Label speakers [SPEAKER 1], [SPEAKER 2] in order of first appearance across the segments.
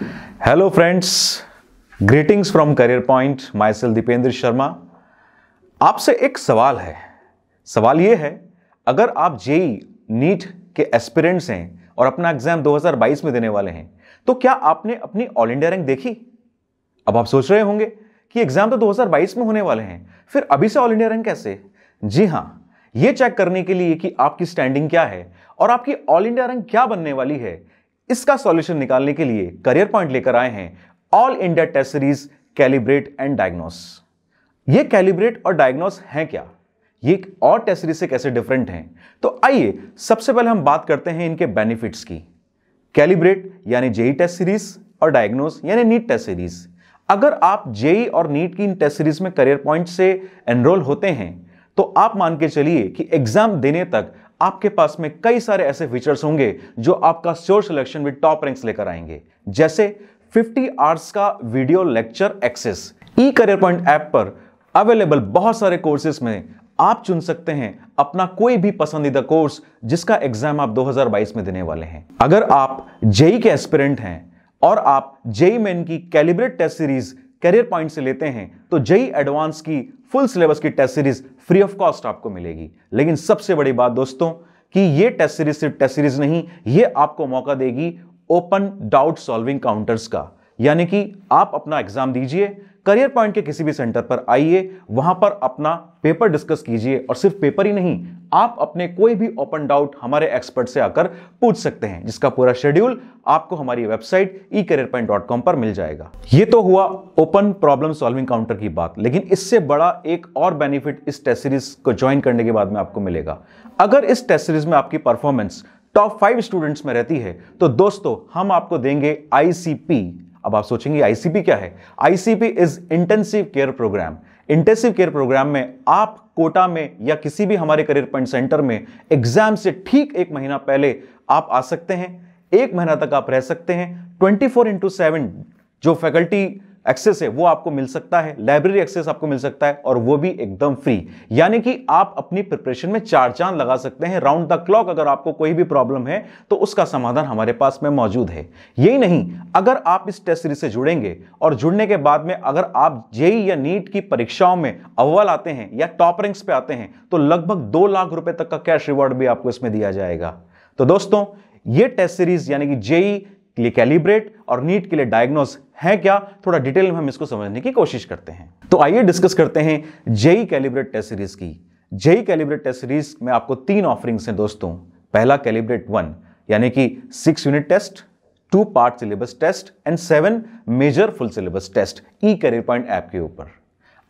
[SPEAKER 1] Hello friends greetings from Career Point cell Deependra Sharma आपसे एक सवाल है। सवाल यह है, अगर आप जेई, नीट के एस्पिरेंट्स हैं और अपना एग्ज़ाम 2022 में देने वाले हैं तो क्या आपने अपनी ऑल इंडिया रैंक देखी? अब आप सोच रहे होंगे कि एग्ज़ाम तो 2022 में होने वाले हैं, फिर अभी से ऑल इंडिया रैंक कैसे? जी हाँ यह चेक करने के लिए कि आपकी स्टैंडिंग क्या है और आपकी ऑल इंडिया रैंक क्या बनने वाली है इसका सॉल्यूशन निकालने के लिए करियर पॉइंट लेकर आए हैं all India test series calibrate and diagnose. ये कैलिब्रेट और डायग्नोस हैं क्या? ये और टेस्ट सीरीज़ से कैसे डिफरेंट हैं? तो आइए सबसे पहले हम बात करते हैं इनके बेनिफिट्स की। कैलिब्रेट यानी जेई टेस्ट सीरीज़ और डायग्नोस यानी नीट टेस्ट सीरीज़। अगर आप जेई और नीट की इन टेस्ट सीरीज़ में करियर पॉइंट से एनरोल होते हैं तो आप मान के चलिए कि एग्ज़ाम देने तक आपके पास में कई सारे ऐसे फीचर्स होंगे जो आपका sure selection with top ranks लेकर आएँगे। जैसे 50 आवर्स का video lecture access e Career Point app पर अवेलेबल बहुत सारे कोर्सेस में आप चुन सकते हैं अपना कोई भी पसंदीदा कोर्स जिसका एग्ज़ाम आप 2022 में देने वाले हैं। अगर आप जेई के एस्पिरेंट हैं और आप जेई मेन की calibrate test series Career Point से लेते हैं तो जई एडवांस की फुल सिलेबस की test series free of cost आपको मिलेगी। लेकिन सबसे बड़ी बात दोस्तों, कि ये टेस्ट सीरीज़ सिर्फ़ टेस्ट सीरीज़ नहीं, ये आपको मौका देगी ओपन डाउट सॉल्विंग काउंटर्स का। यानी कि आप अपना एग्ज़ाम दीजिए करियर पॉइंट के किसी भी सेंटर पर आइए, वहाँ पर अपना पेपर डिस्कस कीजिए और सिर्फ़ पेपर ही नहीं, आप अपने कोई भी ओपन डाउट हमारे एक्सपर्ट से आकर पूछ सकते हैं, जिसका पूरा शेड्यूल आपको हमारी website e Career Point dot com पर मिल जाएगा। ये तो हुआ ओपन प्रॉब्लम सॉल्विंग काउंटर की बात, लेकिन इससे बड़ा एक और बेनिफिट इस टेस्ट सीरीज़ को ज्वाइन करने के बाद में आपको मिलेगा। अगर इस टेस्ट सीरीज़ में आपकी परफॉर्मेंस टॉप फाइव स्टूडेंट्स में रहती है तो दोस्तों, हम आपको देंगे आईसीपी अब आप सोचेंगे आईसीपी क्या है? ICP is intensive care programme intensive care programme में आप कोटा में या किसी भी हमारे करियर पॉइंट सेंटर में एग्ज़ाम से ठीक एक महीना पहले आप आ सकते हैं। एक महीना तक आप रह सकते हैं। ट्वेंटी फोर इंटू सेवन जो फैकल्टी एक्सेस है, वो आपको मिल सकता है लाइब्रेरी एक्सेस आपको मिल सकता है और वो भी एकदम फ्री यानी कि आप अपनी प्रिपरेशन में चार चाँद लगा सकते हैं राउंड द क्लॉक अगर आपको कोई भी प्रॉब्लम है तो उसका समाधान हमारे पास में मौजूद है. यही नहीं, अगर आप इस टेस्ट सीरीज़ से जुड़ेंगे और जुड़ने के बाद में अगर आप जेई या नीट की परीक्षाओं में अव्वल आते हैं या टॉप रैंक्स पे आते हैं तो लगभग दो लाख रुपए तक का कैश रिवॉर्ड भी आपको इसमें दिया जाएगा. तो दोस्तों, ये टेस्ट सीरीज़ यानी कि जेई के लिए कैलिब्रेट और नीट के लिए डायग्नोस है क्या? थोड़ा डिटेल में हम इसको समझने की कोशिश करते हैं। तो आइए डिस्कस करते हैं जेई कैलिब्रेट टेस्ट सीरीज़ की। जेई कैलिब्रेट टेस्ट सीरीज़ में आपको तीन ऑफरिंग्स हैं दोस्तों। पहला कैलिब्रेट वन यानी कि six unit test two part syllabus test and seven major full syllabus test e Career Point app के ऊपर।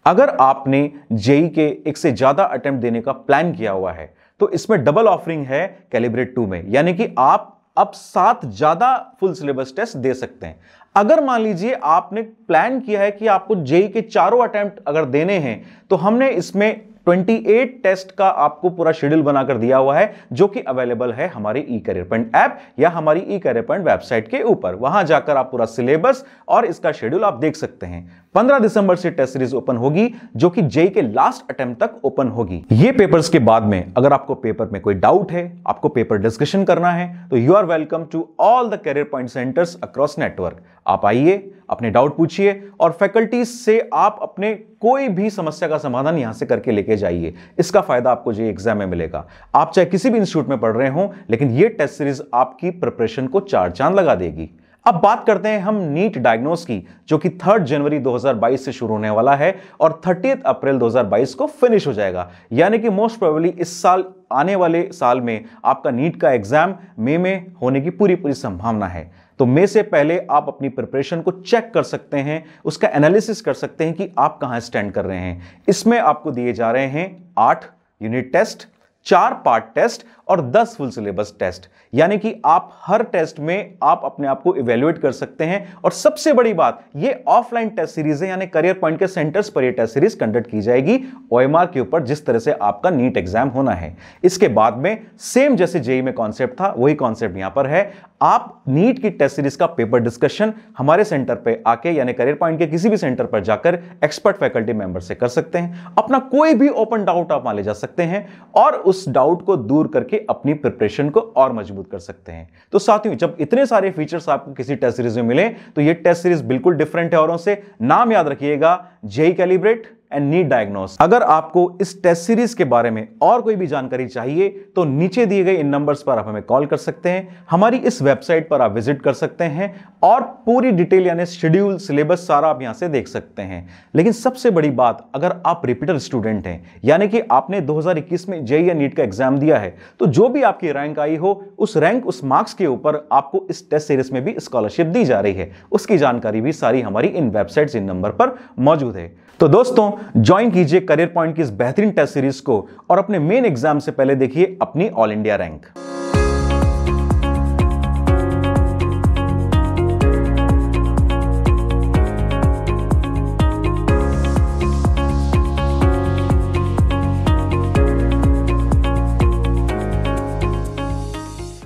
[SPEAKER 1] अगर आपने जेई के एक से ज़्यादा अटेम्प्ट देने का प्लान किया हुआ है तो इसमें डबल ऑफरिंग है कैलिब्रेट टू में। यानी कि आप अब सात ज़्यादा फुल सिलेबस टेस्ट दे सकते हैं। अगर मान लीजिए आपने प्लान किया है कि आपको जेई के चारों अटेम्प्ट अगर देने हैं तो हमने इसमें 28 टेस्ट का आपको पूरा शेड्यूल बनाकर दिया हुआ है, जो कि अवेलेबल है हमारी ई करियर पॉइंट ऐप या हमारी ई करियर पॉइंट वेबसाइट के ऊपर। वहाँ जाकर आप पूरा सिलेबस और इसका शेड्यूल आप देख सकते हैं। 15 दिसंबर से टेस्ट सीरीज़ ओपन होगी, जो कि जेई के लास्ट अटेम्प्ट तक ओपन होगी। ये पेपर्स के बाद में, अगर आपको पेपर में कोई डाउट है, आपको पेपर डिस्कशन करना है तो you are welcome to all the Career Point centres across network आप आइए अपने डाउट पूछिए और फैकल्टी से आप अपने कोई भी समस्या का समाधान यहाँ से करके लेके जाइए। इसका फ़ायदा आपको जो एग्ज़ाम में मिलेगा। आप चाहे किसी भी इंस्टीट्यूट में पढ़ रहे हो, लेकिन ये टेस्ट सीरीज़ आपकी प्रिपरेशन को चार चाँद लगा देगी। अब बात करते हैं हम नीट डायग्नोस की, जो कि थर्ड जनवरी 2022 से शुरू होने वाला है और थर्टी अप्रैल 2022 को फिनिश हो जाएगा। यानी कि मोस्ट प्रोबेबली इस साल, आने वाले साल में आपका नीट का एग्ज़ाम मई में होने की पूरी पूरी संभावना है। तो मे से पहले आप अपनी प्रिपरेशन को चेक कर सकते हैं, उसका एनालिसिस कर सकते हैं कि आप कहाँ स्टैंड कर रहे हैं। इसमें आपको दिए जा रहे हैं आठ यूनिट टेस्ट चार पार्ट टेस्ट और दस फुल सिलेबस टेस्ट। यानी कि आप हर टेस्ट में आप अपने आप को इवेल्युएट कर सकते हैं। और सबसे बड़ी बात, ये ऑफलाइन टेस्ट सीरीज़ है, यानी करियर पॉइंट के सेंटर्स पर ये टेस्ट सीरीज़ कंडक्ट की जाएगी। ओएमआर के ऊपर जिस तरह से आपका नीट एग्ज़ाम होना है। इसके बाद में सेम जैसे जेई में कॉन्सेप्ट था, वही कॉन्सेप्ट यहाँ पर है। आप नीट की टेस्ट सीरीज़ का पेपर डिस्कशन हमारे सेंटर पर आके, यानी करियर पॉइंट के किसी भी सेंटर पर जाकर एक्सपर्ट फैकल्टी मेंबर से कर सकते हैं। अपना कोई भी ओपन डाउट आप मान ले जा सकते हैं। और उस डाउट को दूर करके अपनी प्रिपरेशन को और मज़बूत कर सकते हैं। तो साथियों, जब इतने सारे फीचर्स आपको किसी टेस्ट सीरीज़ में मिले तो ये टेस्ट सीरीज़ बिल्कुल डिफरेंट है औरों से। नाम याद रखिएगा JEE calibrate and NEET diagnose अगर आपको इस टेस्ट सीरीज़ के बारे में और कोई भी जानकारी चाहिए तो नीचे दिए गए इन नंबर्स पर आप हमें कॉल कर सकते हैं। हमारी इस वेबसाइट पर आप विज़िट कर सकते हैं और पूरी डिटेल यानी शेड्यूल सिलेबस सारा आप यहाँ से देख सकते हैं। लेकिन सबसे बड़ी बात, अगर आप रिपीटर स्टूडेंट हैं, यानी कि आपने 2021 में जेई या नीट का एग्ज़ाम दिया है तो जो भी आपकी रैंक आई हो, उस रैंक उस मार्क्स के ऊपर आपको इस टेस्ट सीरीज़ में भी स्कॉलरशिप दी जा रही है। उसकी जानकारी भी सारी हमारी इन वेबसाइट इन नंबर पर मौजूद है। तो दोस्तों ज्वाइन कीजिए करियर पॉइंट की इस बेहतरीन टेस्ट सीरीज़ को और अपने मेन एग्ज़ाम से पहले देखिए अपनी ऑल इंडिया रैंक